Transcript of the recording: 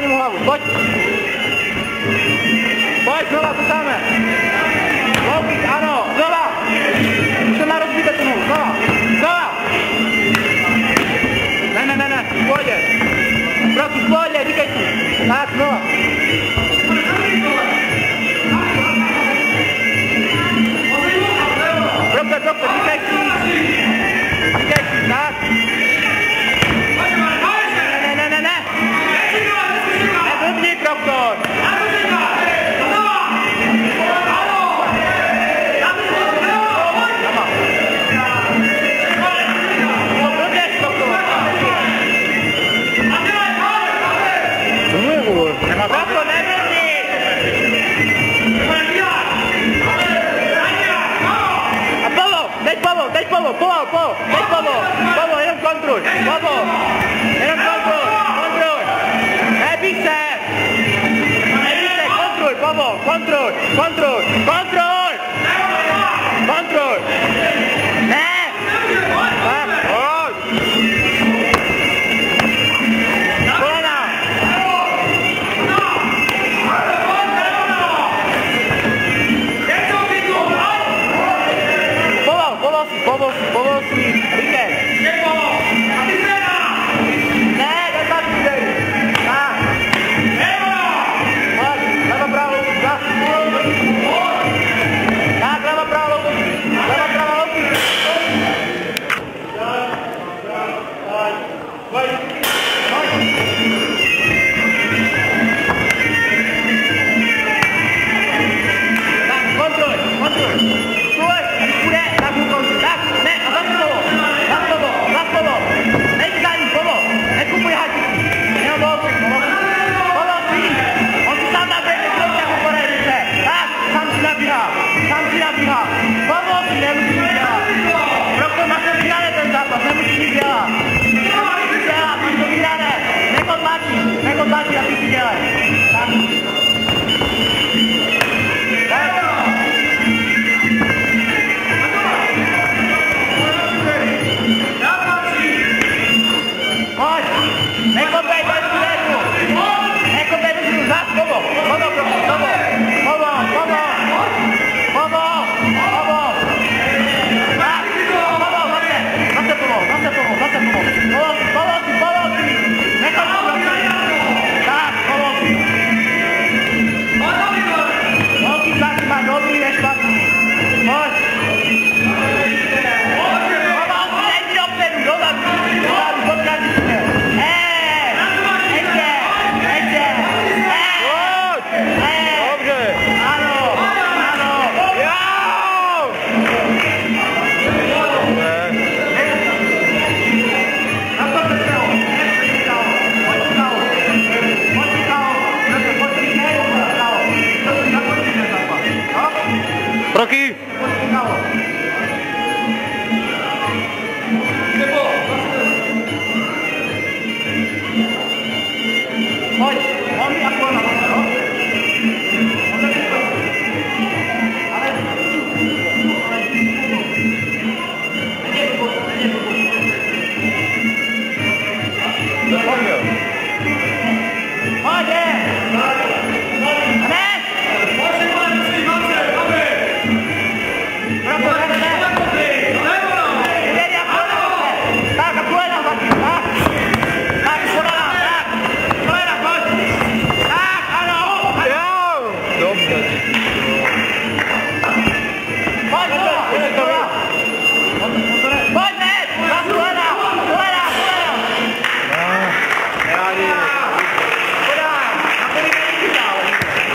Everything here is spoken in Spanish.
ánimo, vamos. Pode. Pode, meu lá, tá, mano. Vamos, ah, não. vamos, vamos, vamos, vamos, vamos, era un control, vamos, era un control, control, es pizza, control, vamos, control, control.